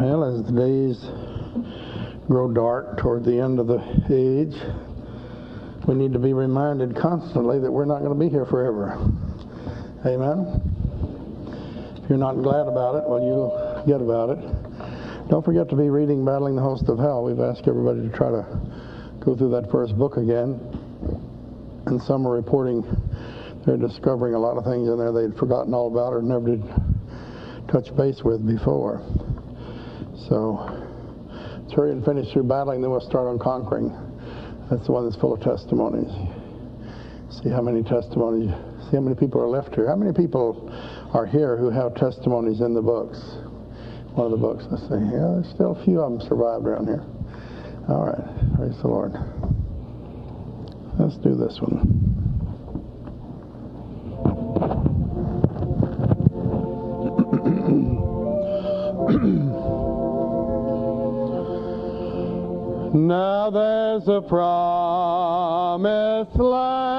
Well, as the days grow dark toward the end of the age, we need to be reminded constantly that we're not going to be here forever. Amen? If you're not glad about it, well, you'll get about it. Don't forget to be reading Battling the Host of Hell. We've asked everybody to try to go through that first book again. And some are reporting they're discovering a lot of things in there they'd forgotten all about or never did touch base with before. So let's hurry and finish through battling, then we'll start on conquering. That's the one that's full of testimonies. See how many testimonies, see how many people are left here. How many people are here who have testimonies in the books? One of the books, let's see. Yeah, there's still a few of them survived around here. All right, praise the Lord. Let's do this one. Now there's a promised land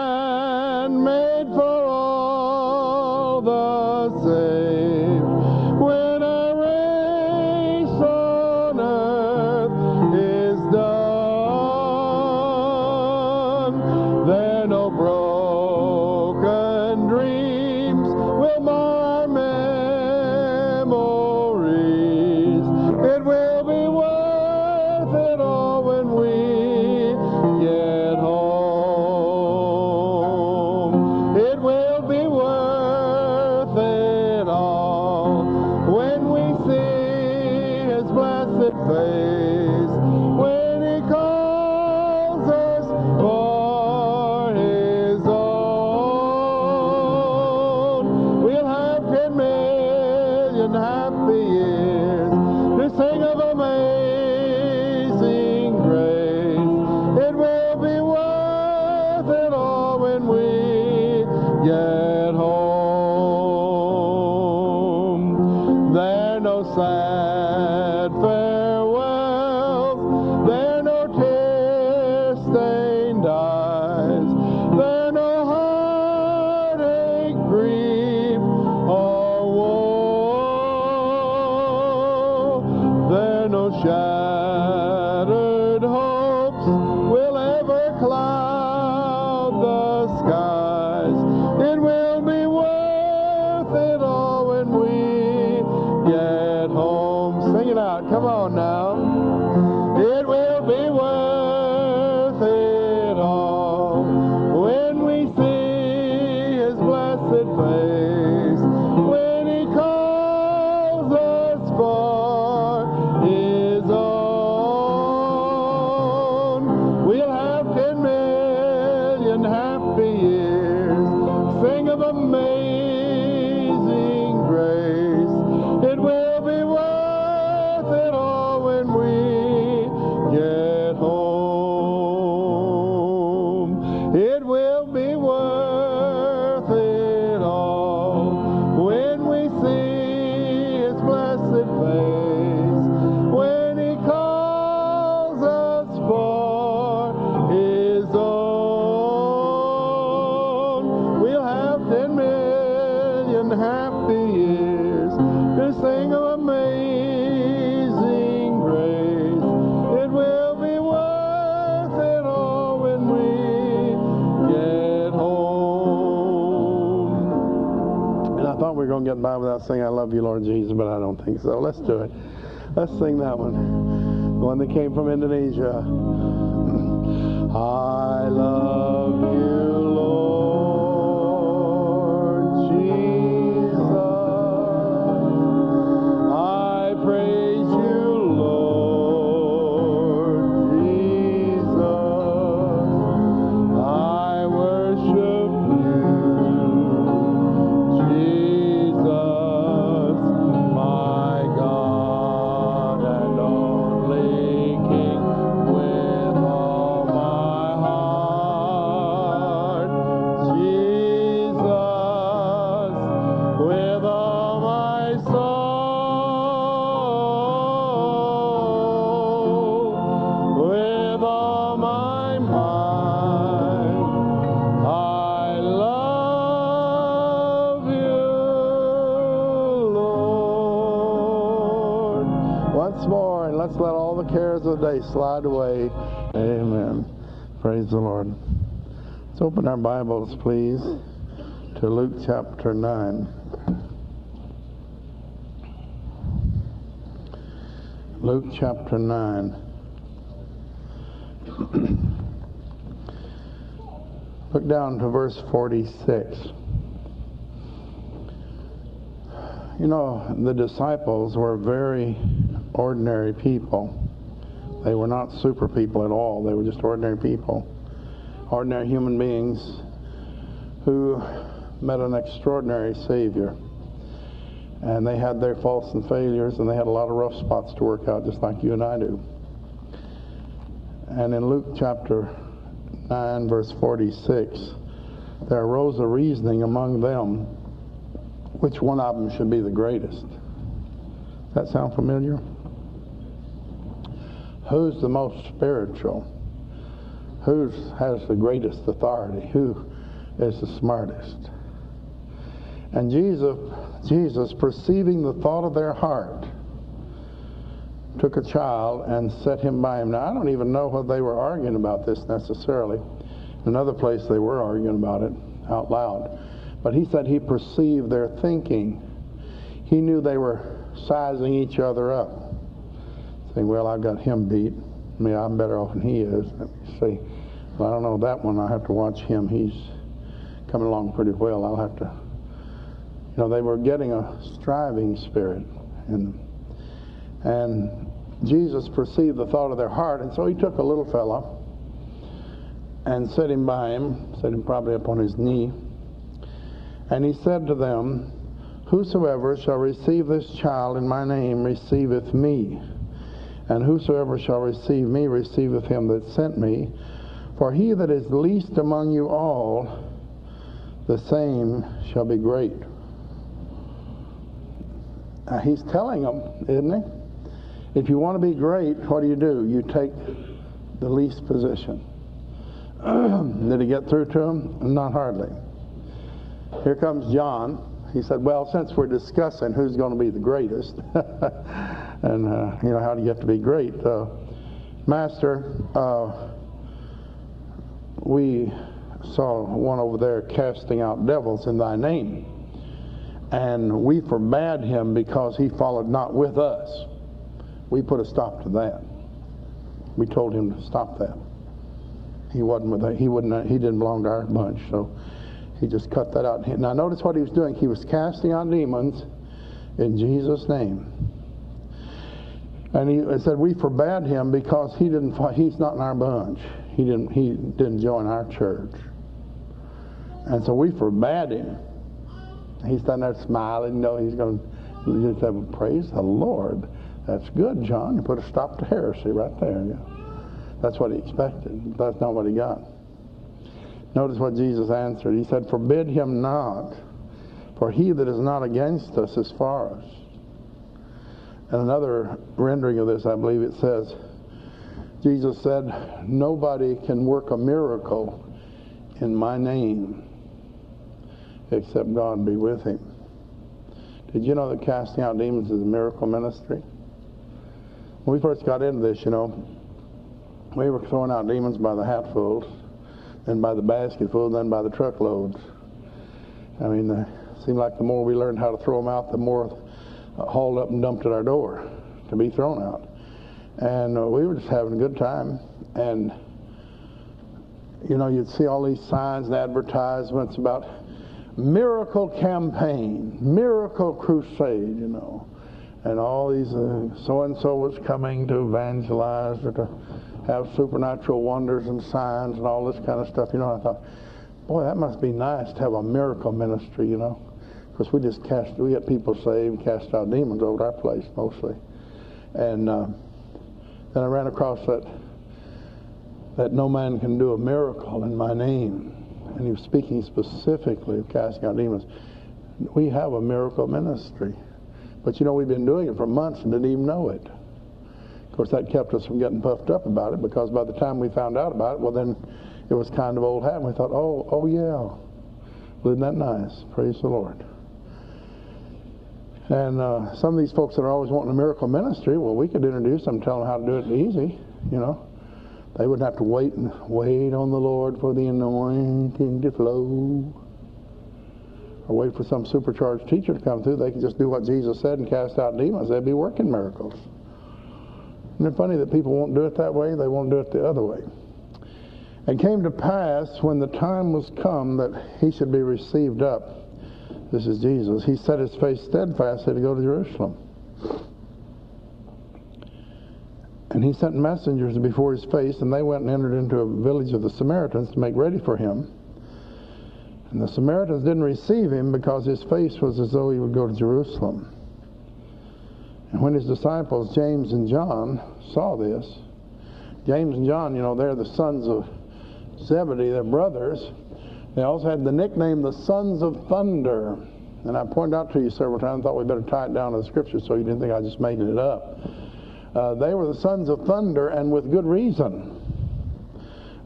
million happy years to sing of amazing grace. It will be worth it all when we get home. And I thought we were going to get by without saying, I love you, Lord Jesus, but I don't think so. Let's do it. Let's sing that one. The one that came from Indonesia. I love you, let's let all the cares of the day slide away. Amen. Praise the Lord. Let's open our Bibles, please, to Luke chapter 9. Luke chapter 9. Look down to verse 46. You know, the disciples were very ordinary people. They were not super people at all. They were just ordinary people, ordinary human beings who met an extraordinary Savior. And they had their faults and failures, and they had a lot of rough spots to work out, just like you and I do. And in Luke chapter 9, verse 46, there arose a reasoning among them which one of them should be the greatest. Does that sound familiar? Who's the most spiritual? Who has the greatest authority? Who is the smartest? And Jesus, Jesus, perceiving the thought of their heart, took a child and set him by him. Now, I don't even know whether they were arguing about this necessarily. In another place they were arguing about it out loud. But he said he perceived their thinking. He knew they were sizing each other up well, I've got him beat. I mean, I'm better off than he is. Let me see. Well, I don't know that one. I have to watch him. He's coming along pretty well. I'll have to. You know, they were getting a striving spirit in them. And Jesus perceived the thought of their heart, and so he took a little fellow and set him by him, set him probably upon his knee. And he said to them, Whosoever shall receive this child in my name receiveth me. And whosoever shall receive me receiveth him that sent me. For he that is least among you all, the same shall be great. Now, he's telling them, isn't he? If you want to be great, what do you do? You take the least position. Did he get through to him? Not hardly. Here comes John. He said, Well, since we're discussing who's going to be the greatest, and uh, you know how do you get to be great? Uh, master we saw one over there casting out devils in thy name. And we forbade him because he followed not with us. We put a stop to that. We told him to stop that. He wasn't with that he wouldn't he didn't belong to our bunch. So he just cut that out. Now notice what he was doing. He was casting out demons in jesus name and he said we forbade him because he didn't. He's not in our bunch. He didn't. He didn't join our church. And so we forbade him. He's standing there smiling. You know, he's going to just praise the Lord. That's good, John. You put a stop to heresy right there. Yeah. That's what he expected. That's not what he got. Notice what Jesus answered. He said, Forbid him not, for he that is not against us is for us. And another rendering of this, I believe it says, Jesus said, Nobody can work a miracle in my name except God be with him. Did you know that casting out demons is a miracle ministry? When we first got into this, you know, we were throwing out demons by the hatfuls, then by the basketfuls, then by the truckloads. I mean, it seemed like the more we learned how to throw them out, the more hauled up and dumped at our door to be thrown out. And uh, we were just having a good time. And, you know, you'd see all these signs and advertisements about miracle campaign, miracle crusade, you know. And all these, so and so was coming to evangelize or to have supernatural wonders and signs and all this kind of stuff. You know, I thought, boy, that must be nice to have a miracle ministry, you know. Because we just cast, we get people saved, cast out demons over our place mostly. And uh, then I ran across that that no man can do a miracle in my name. And he was speaking specifically of casting out demons. We have a miracle ministry. But you know, we've been doing it for months and didn't even know it. Of course, that kept us from getting puffed up about it because by the time we found out about it, well, then it was kind of old hat. And we thought, oh, oh yeah. Well, isn't that nice? Praise the Lord. And uh, some of these folks that are always wanting a miracle ministry, well, we could introduce them, tell them how to do it easy, you know. They wouldn't have to wait and wait on the Lord for the anointing to flow. Or wait for some supercharged teacher to come through. They could just do what Jesus said and cast out demons. They'd be working miracles. Isn't it funny that people won't do it that way? They won't do it the other way. And came to pass when the time was come that he should be received up this is Jesus. He set his face steadfastly to go to Jerusalem. And he sent messengers before his face, and they went and entered into a village of the Samaritans to make ready for him. And the Samaritans didn't receive him because his face was as though he would go to Jerusalem. And when his disciples, James and John, saw this, James and John, you know, they're the sons of Zebedee, they're brothers. They also had the nickname the Sons of Thunder. And I pointed out to you several times, thought we better tie it down to the scripture so you didn't think I just made it up. Uh, they were the sons of thunder, and with good reason.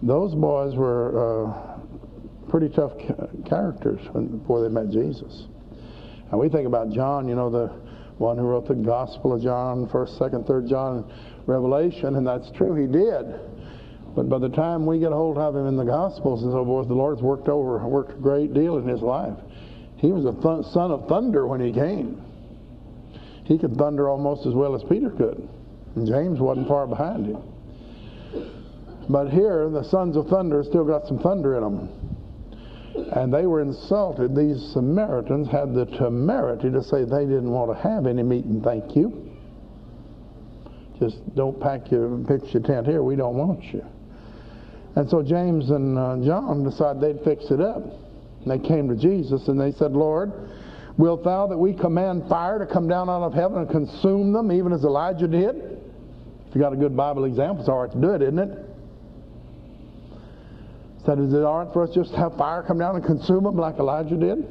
Those boys were uh, pretty tough characters when, before they met Jesus. And we think about John, you know, the one who wrote the Gospel of John, 1st, 2nd, 3rd John, Revelation, and that's true, he did. But by the time we get a hold of him in the Gospels and so forth, the Lord's worked over, worked a great deal in his life. He was a son of thunder when he came. He could thunder almost as well as Peter could. And James wasn't far behind him. But here, the sons of thunder still got some thunder in them. And they were insulted. These Samaritans had the temerity to say they didn't want to have any meat and thank you. Just don't pack your pitch your tent here. We don't want you. And so James and uh, John decided they'd fix it up. And they came to Jesus and they said, Lord, wilt thou that we command fire to come down out of heaven and consume them, even as Elijah did? If you got a good Bible example, it's all right to do it, isn't it? Said, is it all right for us just to have fire come down and consume them like Elijah did?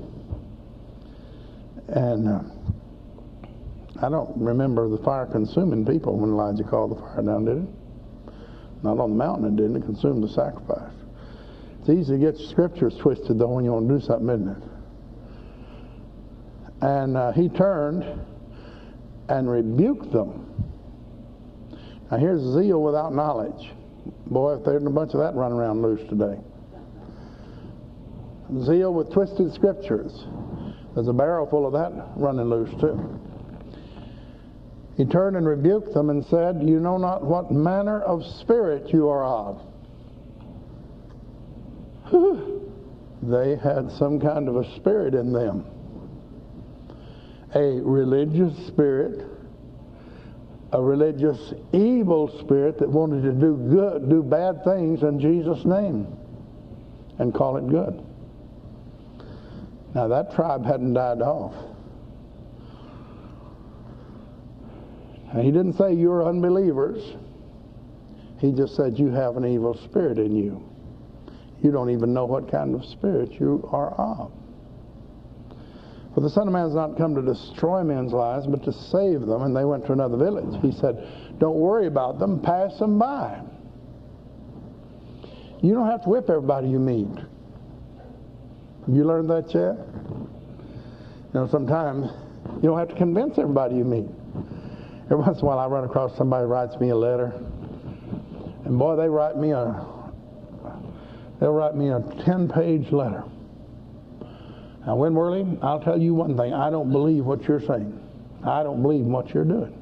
And uh, I don't remember the fire consuming people when Elijah called the fire down, did it? Not on the mountain, it didn't. It consumed the sacrifice. It's easy to get scriptures twisted, though, when you want to do something, isn't it? And uh, he turned and rebuked them. Now, here's zeal without knowledge. Boy, if there's a bunch of that running around loose today. Zeal with twisted scriptures. There's a barrel full of that running loose, too. He turned and rebuked them and said, You know not what manner of spirit you are of. they had some kind of a spirit in them. A religious spirit, a religious evil spirit that wanted to do good, do bad things in Jesus' name and call it good. Now that tribe hadn't died off. And he didn't say you're unbelievers. He just said you have an evil spirit in you. You don't even know what kind of spirit you are of. For the Son of Man has not come to destroy men's lives, but to save them. And they went to another village. He said, Don't worry about them, pass them by. You don't have to whip everybody you meet. You learned that yet? You know, sometimes you don't have to convince everybody you meet. Every once in a while, I run across somebody writes me a letter, and boy, they write me a they'll write me a ten-page letter. Now, Win Worley, I'll tell you one thing: I don't believe what you're saying. I don't believe what you're doing.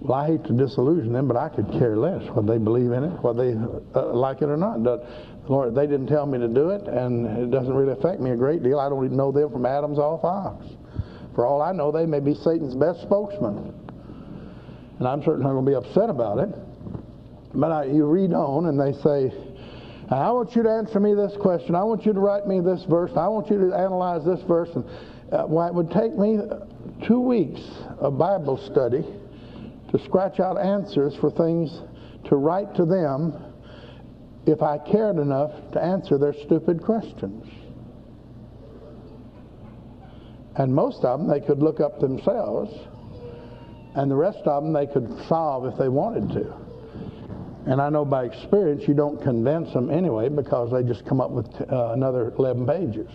Well, I hate to disillusion them, but I could care less whether they believe in it, whether they uh, like it or not. The Lord, they didn't tell me to do it, and it doesn't really affect me a great deal. I don't even know them from Adam's off ox. For all I know, they may be Satan's best spokesman. And I'm certainly not going to be upset about it. But I, you read on, and they say, I want you to answer me this question. I want you to write me this verse. I want you to analyze this verse. And uh, well, it would take me two weeks of Bible study to scratch out answers for things to write to them if I cared enough to answer their stupid questions. And most of them they could look up themselves, and the rest of them they could solve if they wanted to. And I know by experience you don't convince them anyway because they just come up with uh, another 11 pages.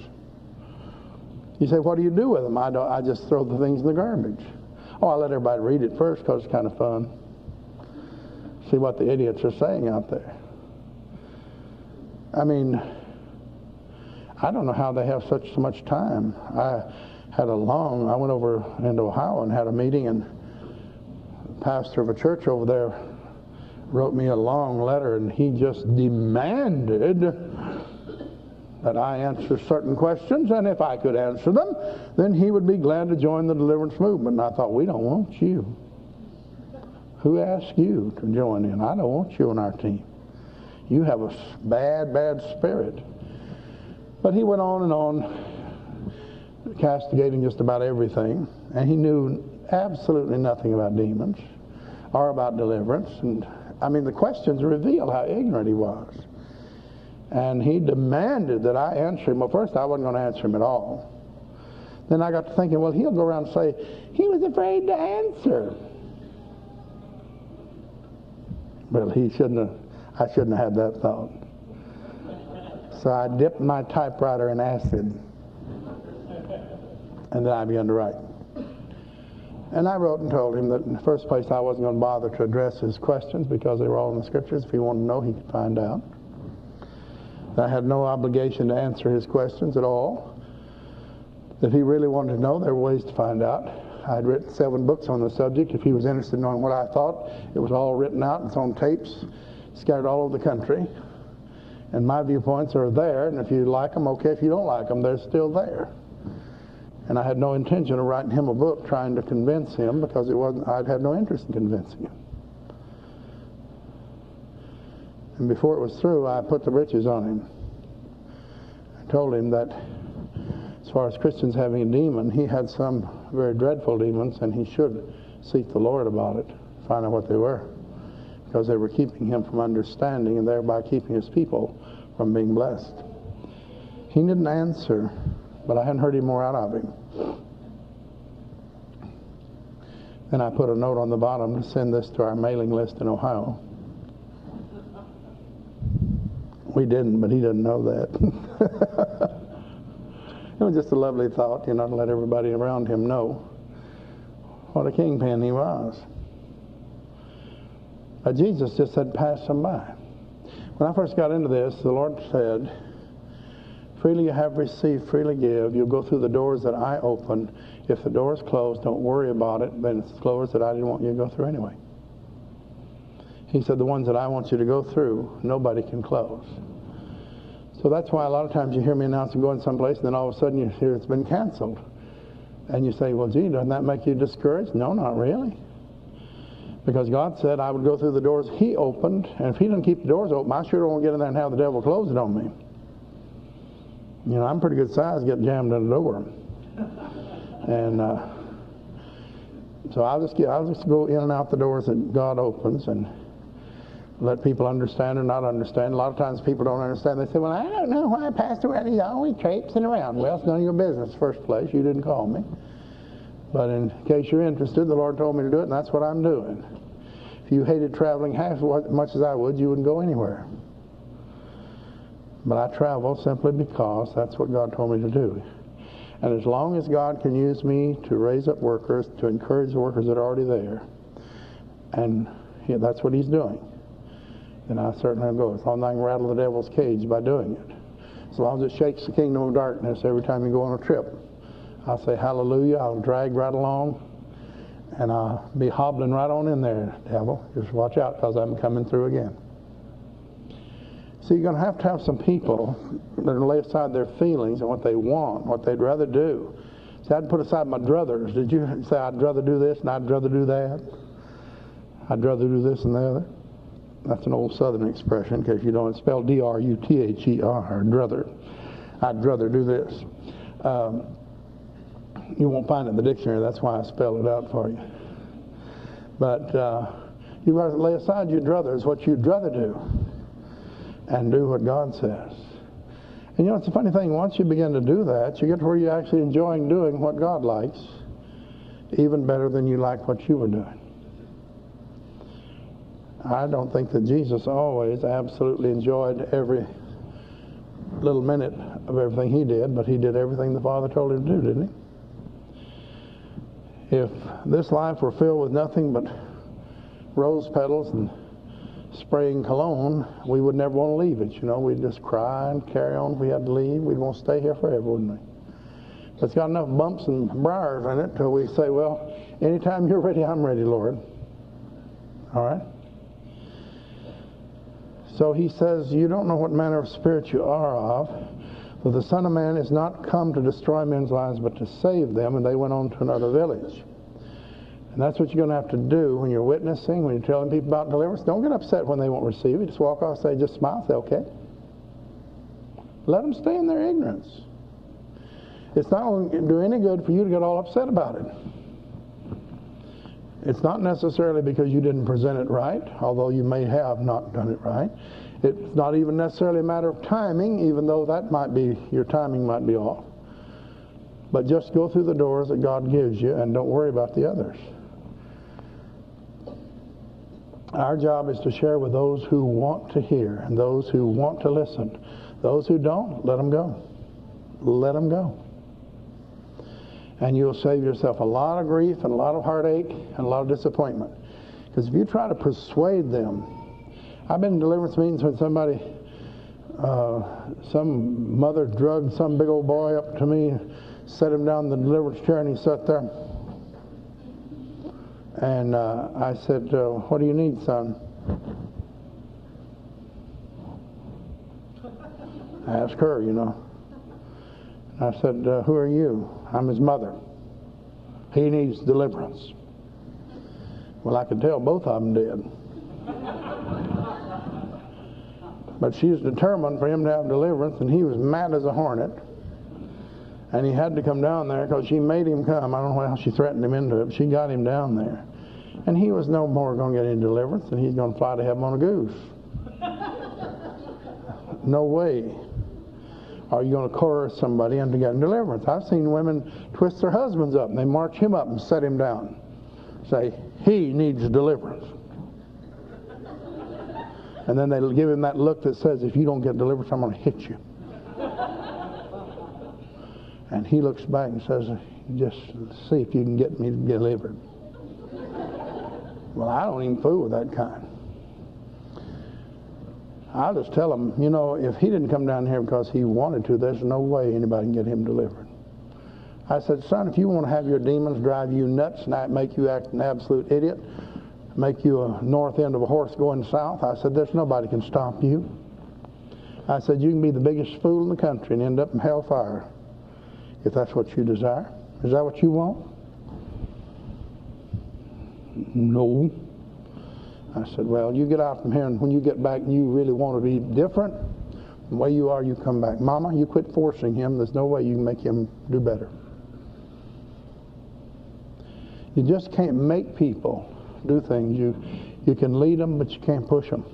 You say, what do you do with them? I, don't, I just throw the things in the garbage. Oh, I let everybody read it first because it's kind of fun. See what the idiots are saying out there. I mean, I don't know how they have such so much time. I had a long, I went over into Ohio and had a meeting, and pastor of a church over there wrote me a long letter, and he just demanded that I answer certain questions, and if I could answer them, then he would be glad to join the deliverance movement. And I thought, we don't want you. Who asked you to join in? I don't want you on our team. You have a bad, bad spirit. But he went on and on, castigating just about everything, and he knew absolutely nothing about demons or about deliverance. And I mean, the questions reveal how ignorant he was. And he demanded that I answer him. Well, first, I wasn't going to answer him at all. Then I got to thinking, well, he'll go around and say, he was afraid to answer. Well, he shouldn't have, I shouldn't have had that thought. So I dipped my typewriter in acid. And then I began to write. And I wrote and told him that in the first place I wasn't going to bother to address his questions because they were all in the scriptures. If he wanted to know, he could find out. I had no obligation to answer his questions at all. If he really wanted to know, there were ways to find out. I had written seven books on the subject. If he was interested in knowing what I thought, it was all written out. It's on tapes, scattered all over the country. And my viewpoints are there, and if you like them, okay. If you don't like them, they're still there. And I had no intention of writing him a book trying to convince him because it wasn't. I'd had no interest in convincing him. And before it was through, I put the britches on him. I told him that as far as Christians having a demon, he had some very dreadful demons, and he should seek the Lord about it, find out what they were, because they were keeping him from understanding and thereby keeping his people from being blessed. He didn't answer, but I hadn't heard any more out of him. Then I put a note on the bottom to send this to our mailing list in Ohio. We didn't, but he didn't know that. it was just a lovely thought, you know, to let everybody around him know what a kingpin he was. But Jesus just said, pass them by. When I first got into this, the Lord said, freely you have received, freely give. You'll go through the doors that I open. If the door is closed, don't worry about it. Then it's closed that I didn't want you to go through anyway. He said, the ones that I want you to go through, nobody can close. So that's why a lot of times you hear me announce I'm going someplace, and then all of a sudden you hear it's been canceled. And you say, well, gee, doesn't that make you discouraged? No, not really. Because God said I would go through the doors He opened, and if He didn't keep the doors open, I sure don't get in there and have the devil close it on me. You know, I'm pretty good size, get jammed in the door. And uh, so I'll just get, I'll just go in and out the doors that God opens, and let people understand or not understand. A lot of times people don't understand. They say, well, I don't know why Pastor Eddie's always traipsing around. Well, it's none of your business, first place. You didn't call me. But in case you're interested, the Lord told me to do it, and that's what I'm doing. If you hated traveling half as much as I would, you wouldn't go anywhere. But I travel simply because that's what God told me to do. And as long as God can use me to raise up workers, to encourage the workers that are already there, and that's what He's doing then I certainly go. As long as I can rattle the devil's cage by doing it. As long as it shakes the kingdom of darkness every time you go on a trip. I'll say hallelujah. I'll drag right along. And I'll be hobbling right on in there, devil. Just watch out because I'm coming through again. So you're going to have to have some people that are lay aside their feelings and what they want, what they'd rather do. See, I'd put aside my druthers. Did you say I'd rather do this and I'd rather do that? I'd rather do this and the other. That's an old Southern expression because you know it's spelled D-R-U-T-H-E-R, druther. I'd rather do this. Um, you won't find it in the dictionary. That's why I spelled it out for you. But uh, to lay aside your druthers, what you'd rather do, and do what God says. And you know, it's a funny thing. Once you begin to do that, you get to where you're actually enjoying doing what God likes, even better than you like what you were doing. I don't think that Jesus always absolutely enjoyed every little minute of everything he did, but he did everything the Father told him to do, didn't he? If this life were filled with nothing but rose petals and spraying cologne, we would never want to leave it. You know, we'd just cry and carry on if we had to leave. We'd want to stay here forever, wouldn't we? But it's got enough bumps and briars in it till we say, well, anytime you're ready, I'm ready, Lord. All right? So he says, You don't know what manner of spirit you are of. For the Son of Man is not come to destroy men's lives, but to save them. And they went on to another village. And that's what you're going to have to do when you're witnessing, when you're telling people about deliverance. Don't get upset when they won't receive it. Just walk off, say, just smile, say, okay. Let them stay in their ignorance. It's not going to do any good for you to get all upset about it. It's not necessarily because you didn't present it right, although you may have not done it right. It's not even necessarily a matter of timing, even though that might be, your timing might be off. But just go through the doors that God gives you and don't worry about the others. Our job is to share with those who want to hear and those who want to listen. Those who don't, let them go. Let them go and you'll save yourself a lot of grief and a lot of heartache and a lot of disappointment. Because if you try to persuade them, I've been in deliverance meetings when somebody, uh, some mother drugged some big old boy up to me, set him down in the deliverance chair, and he sat there. And uh, I said, uh, What do you need, son? Ask her, you know. I said, uh, Who are you? I'm his mother. He needs deliverance. Well, I could tell both of them did. but she was determined for him to have deliverance, and he was mad as a hornet. And he had to come down there because she made him come. I don't know how she threatened him into it, but she got him down there. And he was no more going to get any deliverance, than he's going to fly to heaven on a goose. no way are you going to coerce somebody into getting deliverance? I've seen women twist their husbands up and they march him up and set him down. Say, he needs deliverance. And then they give him that look that says, if you don't get deliverance, I'm going to hit you. And he looks back and says, just see if you can get me delivered. Well, I don't even fool with that kind. I'll just tell him, you know, if he didn't come down here because he wanted to, there's no way anybody can get him delivered. I said, son, if you want to have your demons drive you nuts and make you act an absolute idiot, make you a north end of a horse going south, I said, there's nobody can stop you. I said, you can be the biggest fool in the country and end up in hellfire if that's what you desire. Is that what you want? No. I said, well, you get out from here, and when you get back and you really want to be different, the way you are, you come back. Mama, you quit forcing him. There's no way you can make him do better. You just can't make people do things. You, you can lead them, but you can't push them.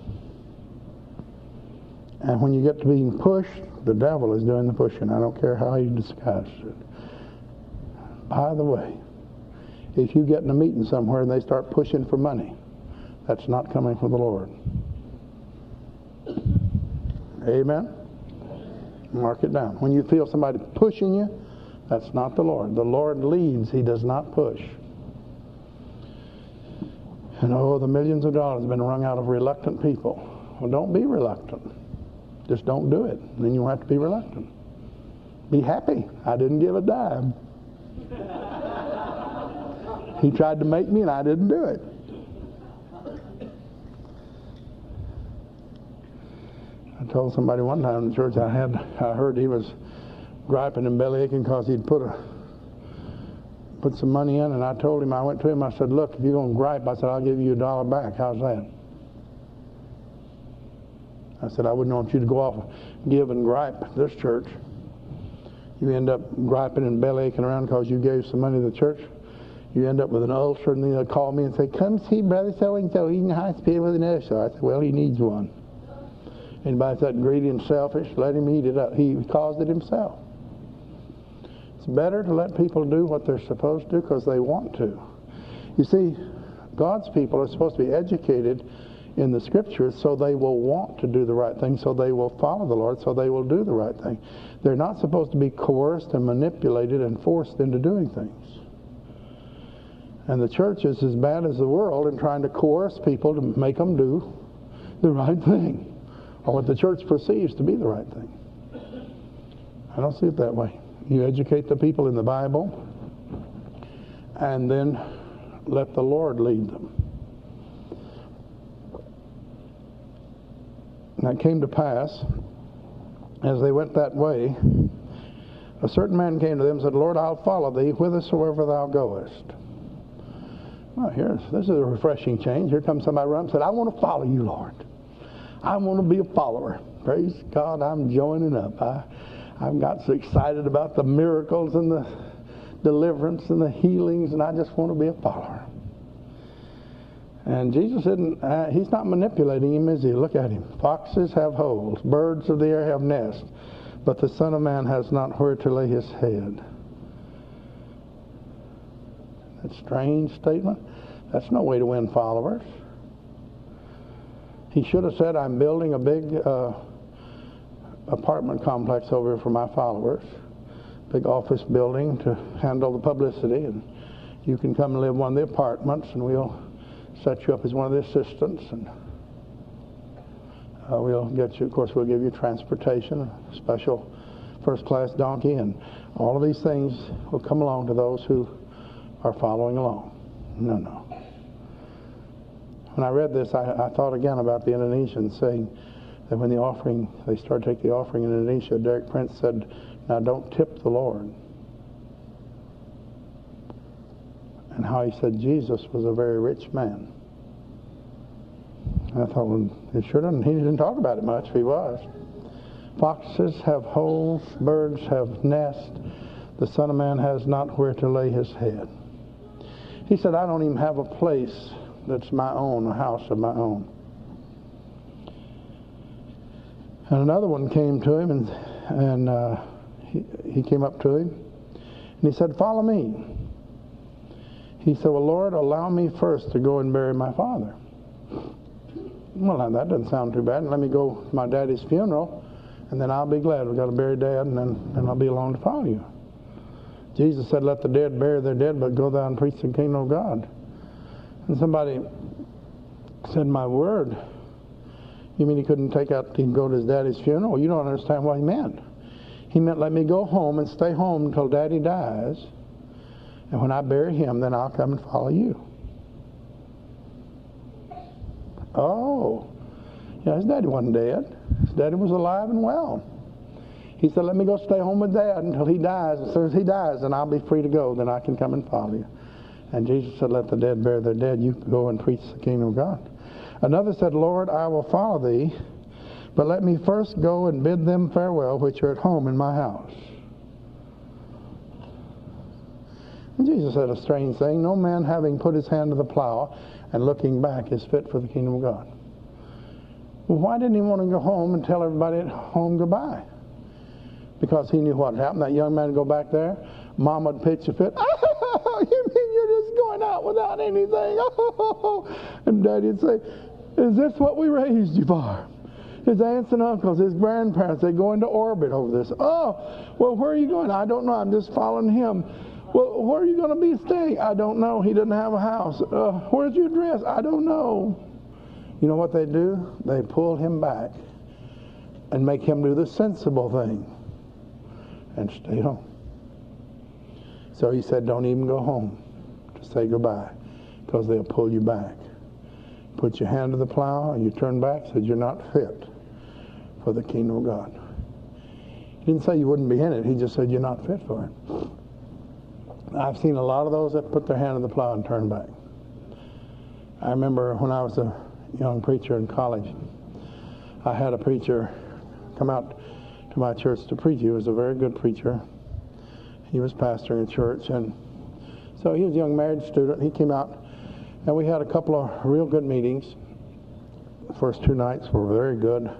And when you get to being pushed, the devil is doing the pushing. I don't care how you disguise it. By the way, if you get in a meeting somewhere and they start pushing for money, that's not coming from the Lord. Amen? Mark it down. When you feel somebody pushing you, that's not the Lord. The Lord leads, He does not push. And oh, the millions of dollars have been wrung out of reluctant people. Well, don't be reluctant. Just don't do it. Then you won't have to be reluctant. Be happy. I didn't give a dime. he tried to make me, and I didn't do it. I told somebody one time in the church I had, I heard he was griping and belly aching because he'd put a put some money in, and I told him, I went to him, I said, look, if you're to gripe, I said, I'll give you a dollar back. How's that? I said, I wouldn't want you to go off and give and gripe this church. You end up griping and belly aching around because you gave some money to the church. You end up with an ulcer, and then they'll call me and say, come see Brother so-and-so. He's in the hospital with an ulcer. I said, well, he needs one. Anybody's that greedy and selfish, let him eat it up. He caused it himself. It's better to let people do what they're supposed to do because they want to. You see, God's people are supposed to be educated in the scriptures so they will want to do the right thing, so they will follow the Lord, so they will do the right thing. They're not supposed to be coerced and manipulated and forced into doing things. And the church is as bad as the world in trying to coerce people to make them do the right thing, or what the church perceives to be the right thing. I don't see it that way. You educate the people in the Bible, and then let the Lord lead them. And it came to pass, as they went that way, a certain man came to them and said, Lord, I'll follow thee whithersoever thou goest. Well, here's this is a refreshing change. Here comes somebody around and said, I want to follow you, Lord. I want to be a follower. Praise God, I'm joining up. I, I've got so excited about the miracles and the deliverance and the healings, and I just want to be a follower. And Jesus isn't, uh, he's not manipulating him, is he? Look at him. Foxes have holes, birds of the air have nests, but the Son of Man has not where to lay his head. That strange statement. That's no way to win followers. He should have said, I'm building a big uh, apartment complex over here for my followers, big office building to handle the publicity, and you can come and live one of the apartments, and we'll set you up as one of the assistants, and uh, we'll get you. Of course, we'll give you transportation, a special first-class donkey, and all of these things will come along to those who are following along. No, no. When I read this, I, I thought again about the Indonesians saying that when the offering, they started to take the offering in Indonesia, Derek Prince said, now don't tip the Lord. And how he said Jesus was a very rich man. I thought, well, it sure doesn't, he didn't talk about it much he was. Foxes have holes, birds have nests, the Son of Man has not where to lay his head. He said, I don't even have a place that's my own, a house of my own. And another one came to him, and, and uh, he, he came up to him, and he said, Follow me. He said, Well, Lord, allow me first to go and bury my father. Well, now, that doesn't sound too bad. Let me go to my daddy's funeral, and then I'll be glad. We've got to bury dad, and then and I'll be along to follow you. Jesus said, Let the dead bury their dead, but go thou and preach the kingdom of God. And somebody said, My word. You mean he couldn't take out, he go to his daddy's funeral? You don't understand what he meant. He meant, let me go home and stay home until daddy dies. And when I bury him, then I'll come and follow you. Oh. Yeah, his daddy wasn't dead. His daddy was alive and well. He said, let me go stay home with dad until he dies. As soon as he dies, then I'll be free to go. Then I can come and follow you. And Jesus said, Let the dead bury their dead. You go and preach the kingdom of God. Another said, Lord, I will follow thee, but let me first go and bid them farewell which are at home in my house. And Jesus said a strange thing No man having put his hand to the plow and looking back is fit for the kingdom of God. Well, why didn't he want to go home and tell everybody at home goodbye? Because he knew what happened. That young man would go back there, mom would pitch a fit. Oh, you mean you're just going out without anything? Oh. and daddy'd say, Is this what we raised you for? His aunts and uncles, his grandparents, they go into orbit over this. Oh, well, where are you going? I don't know. I'm just following him. Well, where are you going to be staying? I don't know. He doesn't have a house. Uh, where's your address? I don't know. You know what they do? They pull him back and make him do the sensible thing and stay home. So he said, don't even go home to say goodbye because they'll pull you back. Put your hand to the plow and you turn back, said you're not fit for the kingdom of God. He didn't say you wouldn't be in it. He just said you're not fit for it. I've seen a lot of those that put their hand to the plow and turn back. I remember when I was a young preacher in college, I had a preacher come out to my church to preach. He was a very good preacher. He was pastoring a church, and so he was a young married student. He came out, and we had a couple of real good meetings. The first two nights were very good.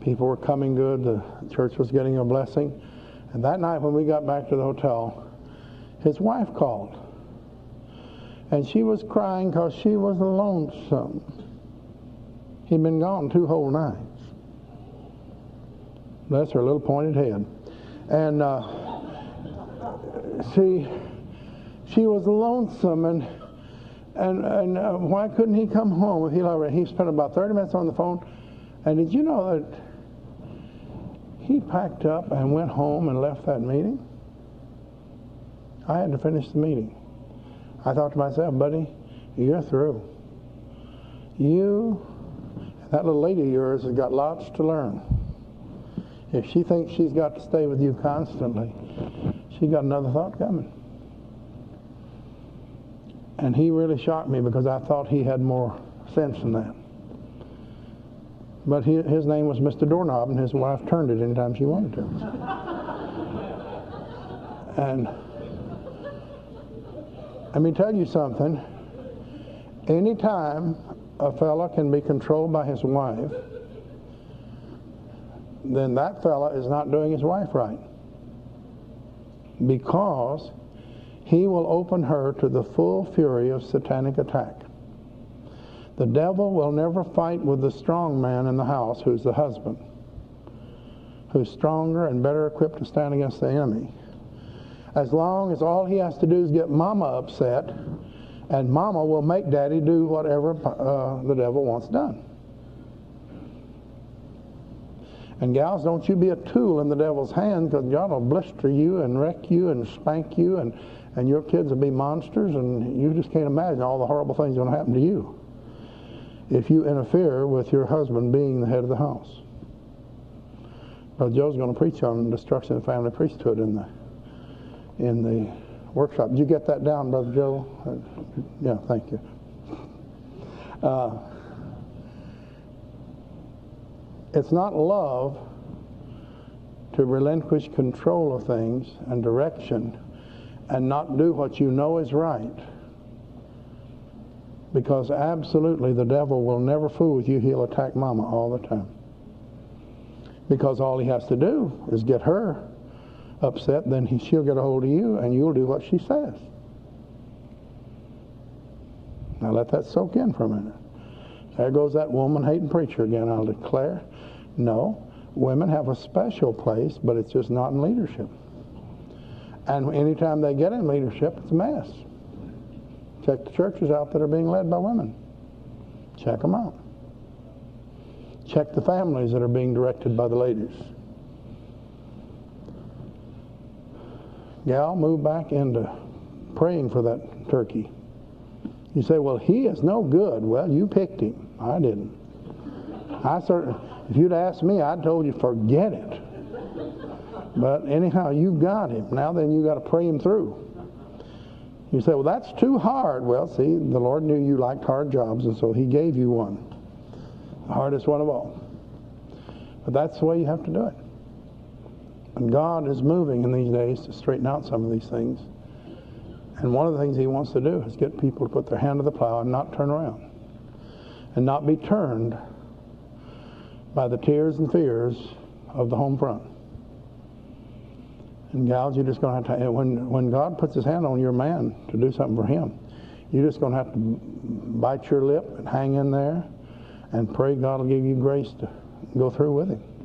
People were coming good. The church was getting a blessing. And that night, when we got back to the hotel, his wife called. And she was crying because she was lonesome. He'd been gone two whole nights. Bless her little pointed head. And uh, see, she was lonesome, and and and uh, why couldn't he come home? He spent about 30 minutes on the phone. And did you know that he packed up and went home and left that meeting? I had to finish the meeting. I thought to myself, buddy, you're through. You, that little lady of yours, has got lots to learn. If she thinks she's got to stay with you constantly, she's got another thought coming. And he really shocked me because I thought he had more sense than that. But he, his name was Mr. Doorknob, and his wife turned it anytime she wanted to. and let me tell you something. Anytime a fella can be controlled by his wife, then that fella is not doing his wife right. Because he will open her to the full fury of satanic attack. The devil will never fight with the strong man in the house who's the husband, who's stronger and better equipped to stand against the enemy. As long as all he has to do is get mama upset, and mama will make daddy do whatever uh, the devil wants done. And gals, don't you be a tool in the devil's hand because God will blister you and wreck you and spank you and, and your kids will be monsters and you just can't imagine all the horrible things going to happen to you if you interfere with your husband being the head of the house. Brother Joe's going to preach on destruction of family priesthood in the in the workshop. Did you get that down, Brother Joe? Uh, yeah, thank you. Uh, it's not love to relinquish control of things and direction and not do what you know is right. Because absolutely the devil will never fool with you. He'll attack mama all the time. Because all he has to do is get her upset, then he, she'll get a hold of you and you'll do what she says. Now let that soak in for a minute. There goes that woman hating preacher again, I'll declare. No, women have a special place, but it's just not in leadership. And anytime they get in leadership, it's a mess. Check the churches out that are being led by women. Check them out. Check the families that are being directed by the ladies. Gal, move back into praying for that turkey. You say, well, he is no good. Well, you picked him. I didn't. I certainly, if you'd asked me, I'd told you forget it. But anyhow, you got him. Now then, you got to pray him through. You say, well, that's too hard. Well, see, the Lord knew you liked hard jobs, and so He gave you one, the hardest one of all. But that's the way you have to do it. And God is moving in these days to straighten out some of these things. And one of the things He wants to do is get people to put their hand to the plow and not turn around. And not be turned by the tears and fears of the home front. And gals, you're just going to have to, eh, when, when God puts his hand on your man to do something for him, you're just going to have to bite your lip and hang in there and pray God will give you grace to go through with him.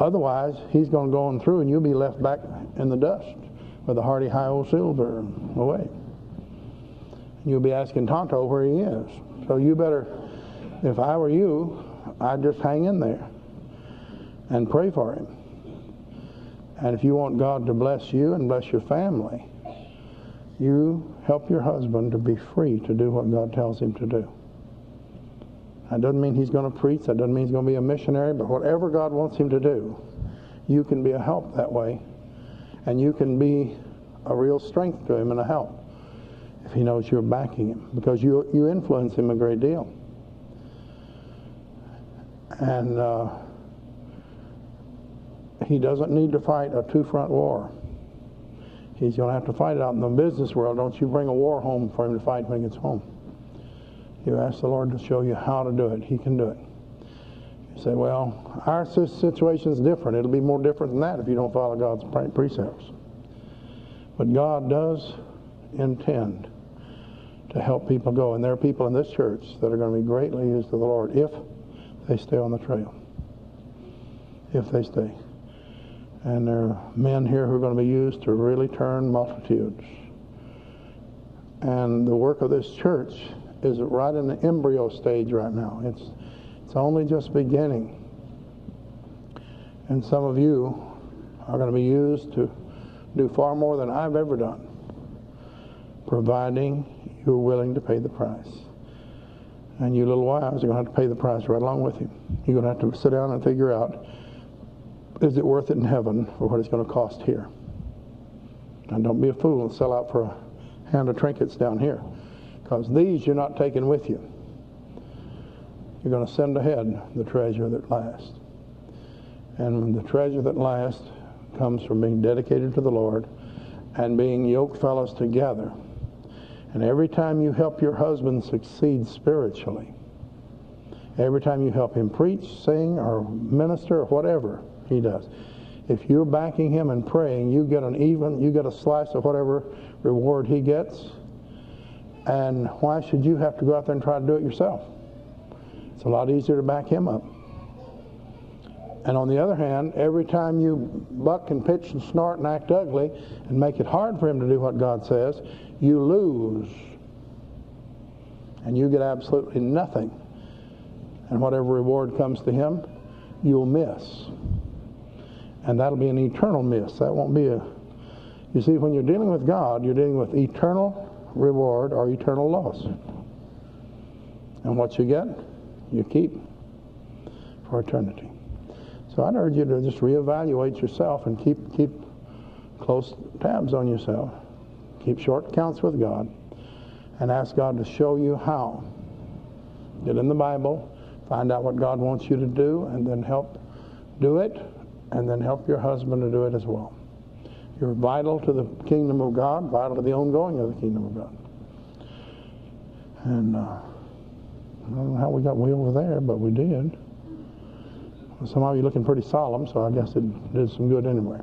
Otherwise, he's going to go on through and you'll be left back in the dust with a hearty Hi-yo Silver away. You'll be asking Tonto where he is. So you better, if I were you, I'd just hang in there and pray for him. And if you want God to bless you and bless your family, you help your husband to be free to do what God tells him to do. That doesn't mean he's going to preach. That doesn't mean he's going to be a missionary. But whatever God wants him to do, you can be a help that way. And you can be a real strength to him and a help if he knows you're backing him because you, you influence him a great deal. And uh, he doesn't need to fight a two-front war. He's going to have to fight it out in the business world. Don't you bring a war home for him to fight when he gets home. You ask the Lord to show you how to do it. He can do it. You say, well, our situation is different. It'll be more different than that if you don't follow God's precepts. But God does intend to help people go. And there are people in this church that are going to be greatly used to the Lord if they stay on the trail. If they stay. And there are men here who are going to be used to really turn multitudes. And the work of this church is right in the embryo stage right now. It's, it's only just beginning. And some of you are going to be used to do far more than I've ever done, providing you're willing to pay the price. And you little wives are going to have to pay the price right along with you. You're going to have to sit down and figure out is it worth it in heaven for what it's going to cost here? And don't be a fool and sell out for a hand of trinkets down here. Because these you're not taking with you. You're going to send ahead the treasure that lasts. And the treasure that lasts comes from being dedicated to the Lord and being yoke fellows together. And every time you help your husband succeed spiritually, every time you help him preach, sing, or minister, or whatever he does, if you're backing him and praying, you get an even, you get a slice of whatever reward he gets. And why should you have to go out there and try to do it yourself? It's a lot easier to back him up. And on the other hand, every time you buck and pitch and snort and act ugly and make it hard for him to do what God says, you lose. And you get absolutely nothing. And whatever reward comes to him, you'll miss. And that'll be an eternal miss. That won't be a. You see, when you're dealing with God, you're dealing with eternal reward or eternal loss. And what you get, you keep for eternity. So I'd urge you to just reevaluate yourself and keep keep close tabs on yourself. Keep short counts with God and ask God to show you how. Get in the Bible, find out what God wants you to do, and then help do it, and then help your husband to do it as well. You're vital to the kingdom of God, vital to the ongoing of the kingdom of God. And uh, I don't know how we got way over there, but we did. Some of you looking pretty solemn, so I guess it did some good anyway.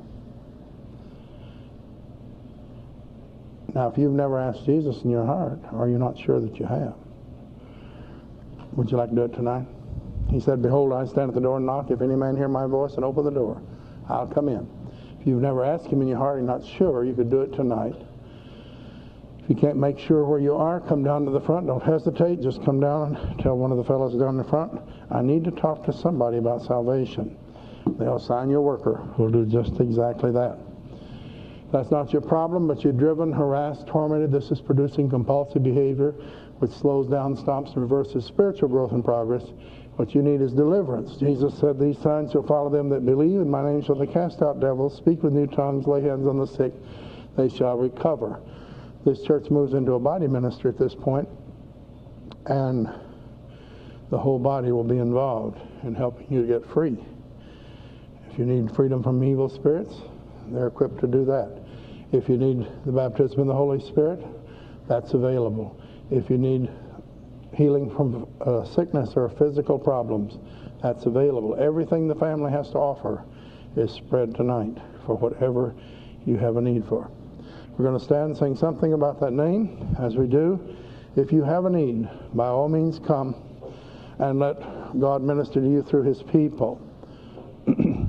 Now, if you've never asked Jesus in your heart, or you're not sure that you have, would you like to do it tonight? He said, Behold, I stand at the door and knock. If any man hear my voice and open the door, I'll come in. You've never asked him in your heart you're not sure, you could do it tonight. If you can't make sure where you are, come down to the front. Don't hesitate. Just come down and tell one of the fellows down in the front, I need to talk to somebody about salvation. They'll assign you a worker who'll do just exactly that. That's not your problem, but you're driven, harassed, tormented. This is producing compulsive behavior, which slows down, stops, and reverses spiritual growth and progress. What you need is deliverance. Jesus said, These signs shall follow them that believe. In my name shall they cast out devils, speak with new tongues, lay hands on the sick, they shall recover this church moves into a body ministry at this point, and the whole body will be involved in helping you get free. If you need freedom from evil spirits, they're equipped to do that. If you need the baptism in the Holy Spirit, that's available. If you need healing from uh, sickness or physical problems, that's available. Everything the family has to offer is spread tonight for whatever you have a need for. We're going to stand and sing something about that name. As we do, if you have a need, by all means come and let God minister to you through his people.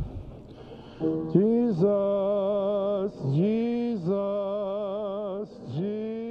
Jesus, Jesus, Jesus.